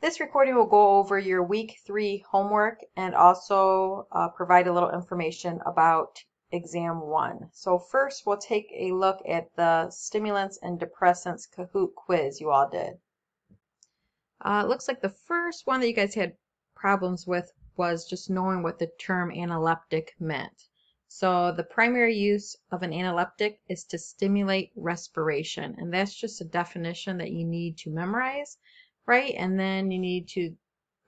This recording will go over your week three homework and also uh, provide a little information about exam one. So first we'll take a look at the stimulants and depressants Kahoot quiz you all did. Uh, it looks like the first one that you guys had problems with was just knowing what the term analeptic meant. So the primary use of an analeptic is to stimulate respiration and that's just a definition that you need to memorize right? And then you need to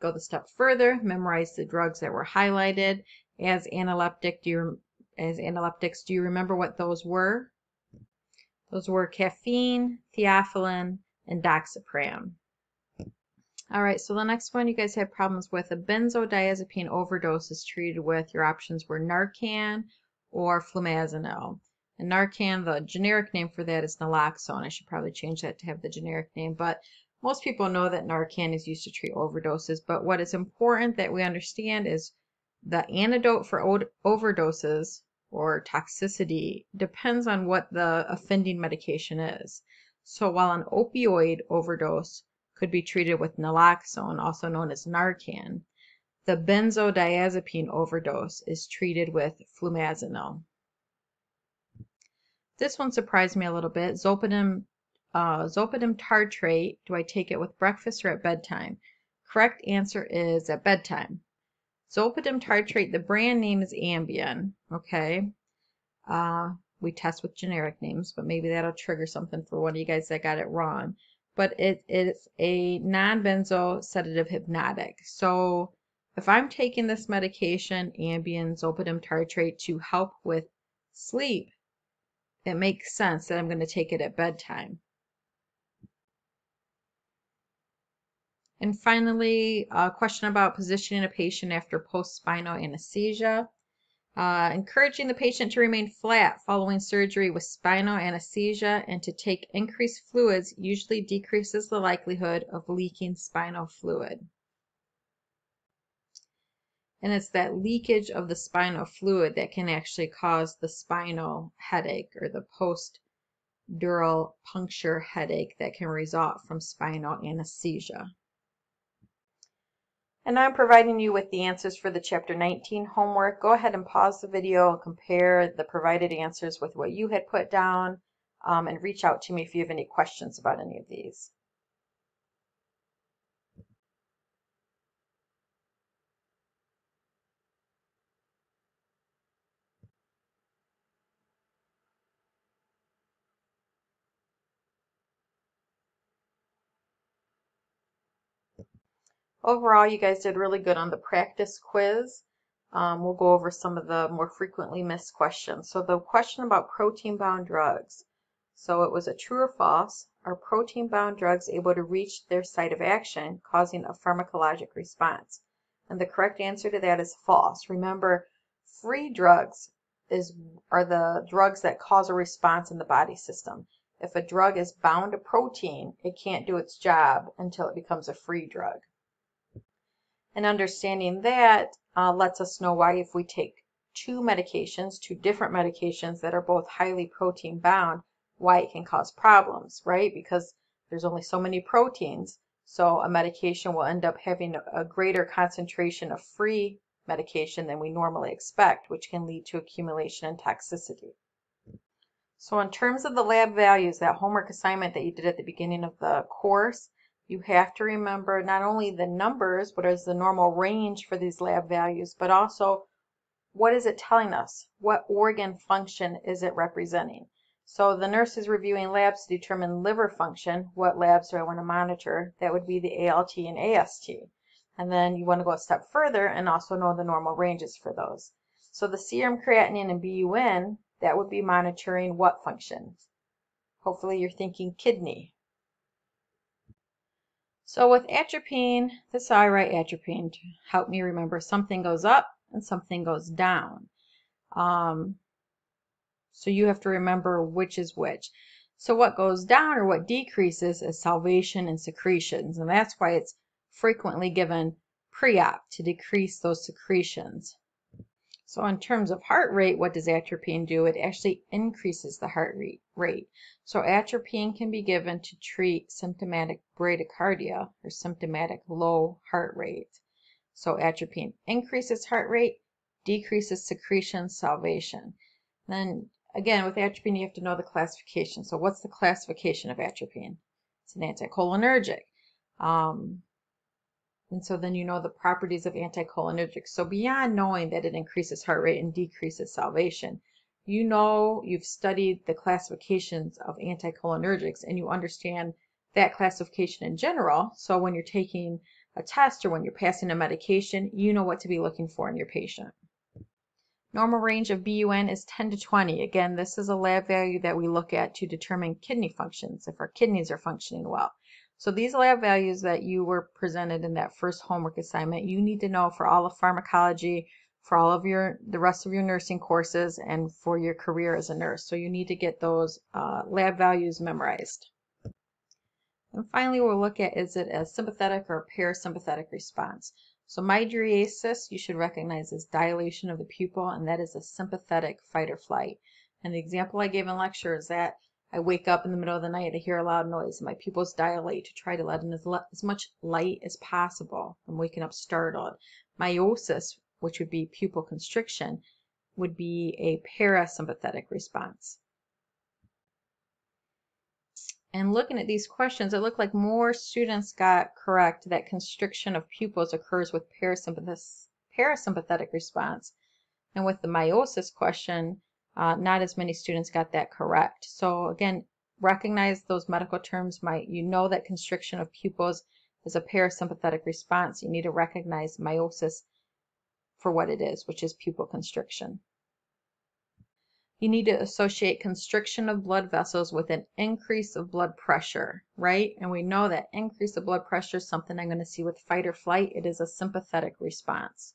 go the step further, memorize the drugs that were highlighted as analeptic. Do you, as analeptics, do you remember what those were? Those were caffeine, theophylline, and doxapram. All right, so the next one you guys have problems with a benzodiazepine overdose is treated with. Your options were Narcan or flumazenil. And Narcan, the generic name for that is naloxone. I should probably change that to have the generic name, but most people know that Narcan is used to treat overdoses, but what is important that we understand is the antidote for overdoses or toxicity depends on what the offending medication is. So while an opioid overdose could be treated with naloxone, also known as Narcan, the benzodiazepine overdose is treated with flumazenil. This one surprised me a little bit. Zolpidem uh, zolpidem tartrate, do I take it with breakfast or at bedtime? Correct answer is at bedtime. Zolpidem tartrate, the brand name is Ambien, okay? Uh, we test with generic names, but maybe that'll trigger something for one of you guys that got it wrong. But it is a non-benzo sedative hypnotic. So if I'm taking this medication, Ambien, zolpidem tartrate, to help with sleep, it makes sense that I'm going to take it at bedtime. And finally, a question about positioning a patient after post-spinal anesthesia. Uh, encouraging the patient to remain flat following surgery with spinal anesthesia and to take increased fluids usually decreases the likelihood of leaking spinal fluid. And it's that leakage of the spinal fluid that can actually cause the spinal headache or the post-dural puncture headache that can result from spinal anesthesia. And I'm providing you with the answers for the Chapter 19 homework. Go ahead and pause the video and compare the provided answers with what you had put down um, and reach out to me if you have any questions about any of these. Overall, you guys did really good on the practice quiz. Um, we'll go over some of the more frequently missed questions. So the question about protein-bound drugs. So it was a true or false. Are protein-bound drugs able to reach their site of action, causing a pharmacologic response? And the correct answer to that is false. Remember, free drugs is are the drugs that cause a response in the body system. If a drug is bound to protein, it can't do its job until it becomes a free drug. And understanding that uh, lets us know why if we take two medications, two different medications that are both highly protein bound, why it can cause problems, right? Because there's only so many proteins, so a medication will end up having a greater concentration of free medication than we normally expect, which can lead to accumulation and toxicity. So in terms of the lab values, that homework assignment that you did at the beginning of the course, you have to remember not only the numbers, what is the normal range for these lab values, but also what is it telling us? What organ function is it representing? So the nurse is reviewing labs to determine liver function. What labs do I want to monitor? That would be the ALT and AST. And then you want to go a step further and also know the normal ranges for those. So the serum creatinine and BUN, that would be monitoring what function? Hopefully you're thinking kidney, so with atropine, this I write atropine to help me remember something goes up and something goes down. Um, so you have to remember which is which. So what goes down or what decreases is salivation and secretions. And that's why it's frequently given pre-op to decrease those secretions. So in terms of heart rate, what does atropine do? It actually increases the heart rate. So atropine can be given to treat symptomatic bradycardia or symptomatic low heart rate. So atropine increases heart rate, decreases secretion, salivation. Then again, with atropine, you have to know the classification. So what's the classification of atropine? It's an anticholinergic. Um, and so then you know the properties of anticholinergics. So beyond knowing that it increases heart rate and decreases salivation, you know you've studied the classifications of anticholinergics and you understand that classification in general. So when you're taking a test or when you're passing a medication, you know what to be looking for in your patient. Normal range of BUN is 10 to 20. Again, this is a lab value that we look at to determine kidney functions, if our kidneys are functioning well. So these lab values that you were presented in that first homework assignment, you need to know for all of pharmacology, for all of your the rest of your nursing courses, and for your career as a nurse. So you need to get those uh, lab values memorized. And finally, we'll look at is it a sympathetic or parasympathetic response. So mydriasis, you should recognize as dilation of the pupil, and that is a sympathetic fight or flight. And the example I gave in lecture is that I wake up in the middle of the night, I hear a loud noise, and my pupils dilate to try to let in as, as much light as possible. I'm waking up startled. Miosis, which would be pupil constriction, would be a parasympathetic response. And looking at these questions, it looked like more students got correct that constriction of pupils occurs with parasympathetic response. And with the miosis question, uh, not as many students got that correct. So again, recognize those medical terms. Might you know that constriction of pupils is a parasympathetic response. You need to recognize miosis for what it is, which is pupil constriction. You need to associate constriction of blood vessels with an increase of blood pressure, right? And we know that increase of blood pressure is something I'm going to see with fight or flight. It is a sympathetic response.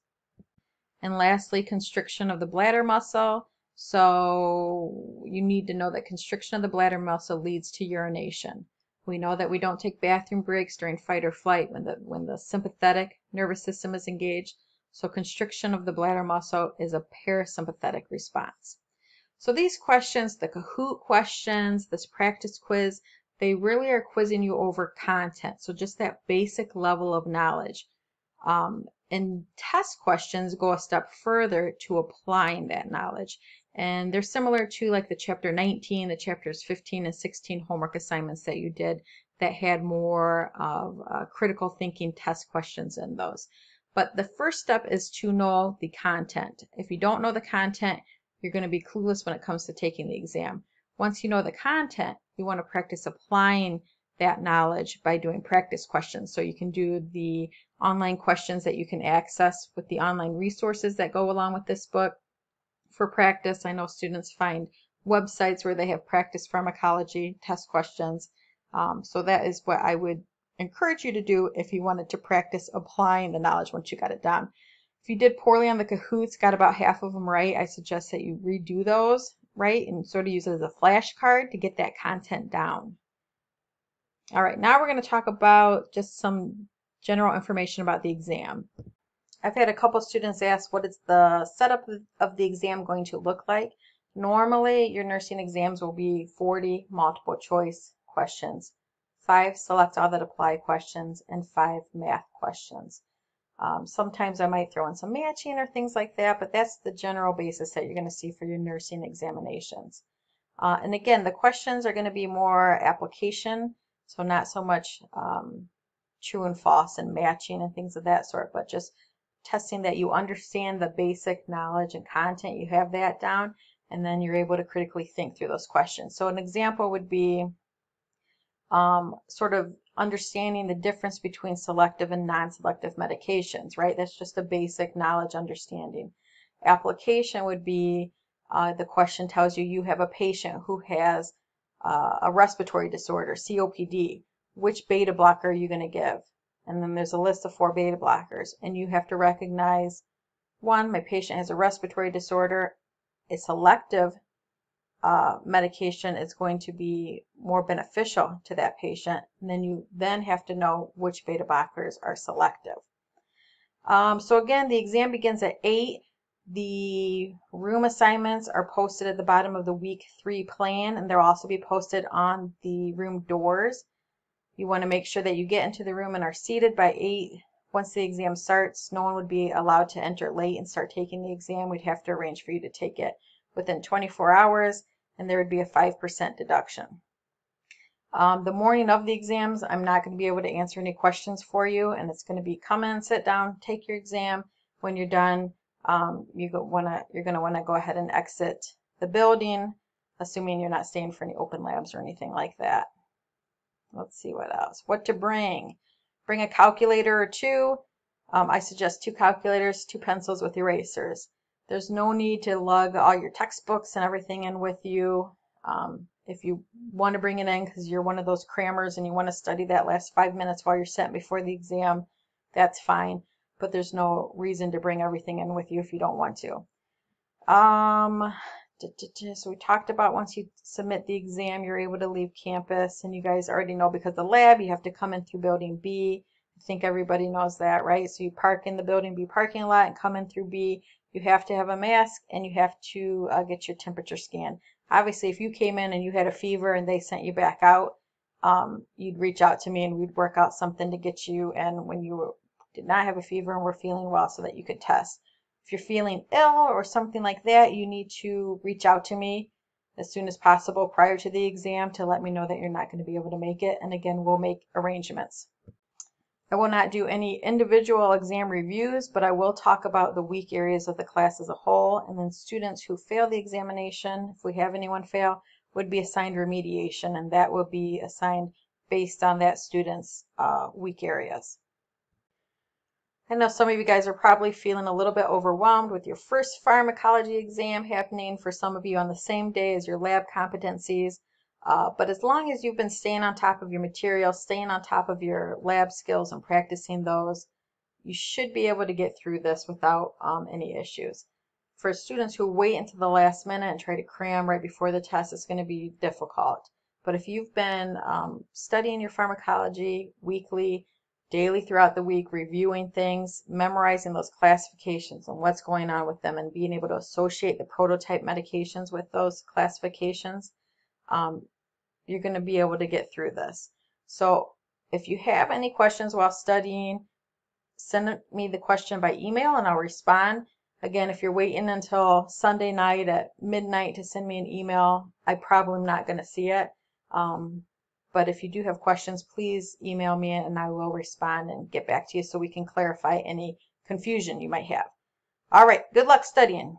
And lastly, constriction of the bladder muscle so you need to know that constriction of the bladder muscle leads to urination. We know that we don't take bathroom breaks during fight or flight when the, when the sympathetic nervous system is engaged. So constriction of the bladder muscle is a parasympathetic response. So these questions, the Kahoot questions, this practice quiz, they really are quizzing you over content. So just that basic level of knowledge. Um, and test questions go a step further to applying that knowledge. And they're similar to like the chapter 19, the chapters 15 and 16 homework assignments that you did that had more of uh, critical thinking test questions in those. But the first step is to know the content. If you don't know the content, you're going to be clueless when it comes to taking the exam. Once you know the content, you want to practice applying that knowledge by doing practice questions. So you can do the online questions that you can access with the online resources that go along with this book for practice. I know students find websites where they have practice pharmacology test questions. Um, so that is what I would encourage you to do if you wanted to practice applying the knowledge once you got it down. If you did poorly on the Kahoots, got about half of them right, I suggest that you redo those, right, and sort of use it as a flashcard to get that content down. All right, now we're going to talk about just some general information about the exam. I've had a couple students ask what is the setup of the exam going to look like. Normally, your nursing exams will be 40 multiple choice questions, five select all that apply questions, and five math questions. Um, sometimes I might throw in some matching or things like that, but that's the general basis that you're going to see for your nursing examinations. Uh, and again, the questions are going to be more application, so not so much um, true and false and matching and things of that sort, but just testing that you understand the basic knowledge and content, you have that down, and then you're able to critically think through those questions. So an example would be um, sort of understanding the difference between selective and non-selective medications, right? That's just a basic knowledge understanding. Application would be uh, the question tells you you have a patient who has uh, a respiratory disorder, COPD. Which beta blocker are you going to give? And then there's a list of four beta blockers and you have to recognize one my patient has a respiratory disorder a selective uh, medication is going to be more beneficial to that patient and then you then have to know which beta blockers are selective um, so again the exam begins at 8 The room assignments are posted at the bottom of the week three plan and they'll also be posted on the room doors. You want to make sure that you get into the room and are seated by 8. Once the exam starts, no one would be allowed to enter late and start taking the exam. We'd have to arrange for you to take it within 24 hours and there would be a 5% deduction. Um, the morning of the exams, I'm not going to be able to answer any questions for you and it's going to be come in, sit down, take your exam. When you're done, um, you wanna, you're going to want to go ahead and exit the building, assuming you're not staying for any open labs or anything like that. Let's see what else. What to bring. Bring a calculator or two. Um, I suggest two calculators, two pencils with erasers. There's no need to lug all your textbooks and everything in with you. Um, if you want to bring it in because you're one of those crammers and you want to study that last five minutes while you're sitting before the exam, that's fine but there's no reason to bring everything in with you if you don't want to. Um, so we talked about once you submit the exam, you're able to leave campus, and you guys already know because the lab, you have to come in through building B. I think everybody knows that, right? So you park in the building B parking lot and come in through B. You have to have a mask and you have to uh, get your temperature scan. Obviously, if you came in and you had a fever and they sent you back out, um, you'd reach out to me and we'd work out something to get you and when you did not have a fever and were feeling well so that you could test. If you're feeling ill or something like that, you need to reach out to me as soon as possible prior to the exam to let me know that you're not going to be able to make it. And again, we'll make arrangements. I will not do any individual exam reviews, but I will talk about the weak areas of the class as a whole. And then students who fail the examination, if we have anyone fail, would be assigned remediation, and that will be assigned based on that student's uh, weak areas. I know some of you guys are probably feeling a little bit overwhelmed with your first pharmacology exam happening for some of you on the same day as your lab competencies. Uh, but as long as you've been staying on top of your material, staying on top of your lab skills and practicing those, you should be able to get through this without um, any issues. For students who wait until the last minute and try to cram right before the test, it's going to be difficult. But if you've been um, studying your pharmacology weekly, daily throughout the week, reviewing things, memorizing those classifications and what's going on with them, and being able to associate the prototype medications with those classifications, um, you're going to be able to get through this. So if you have any questions while studying, send me the question by email and I'll respond. Again, if you're waiting until Sunday night at midnight to send me an email, I probably am not going to see it. Um, but if you do have questions, please email me and I will respond and get back to you so we can clarify any confusion you might have. All right, good luck studying.